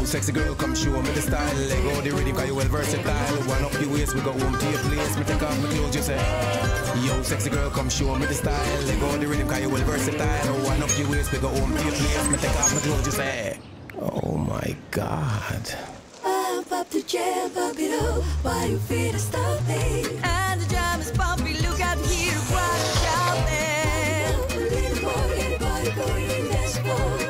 tonight. Yo, sexy girl, come show me the style. Let go the rhythm, cause you well versatile. One up your waist, we go home to your place. Me take off my clothes, you say. Yo, sexy girl, come show me the style. Let go the rhythm, cause you well versatile. One up your waist, we go home to your place. Me take off my clothes, you say. Oh my God. Pump up the jam, pump it up Why you feel it stomping. And the jam is bumpy, look out here, crowd shouting. A little more, get the body going, let's go.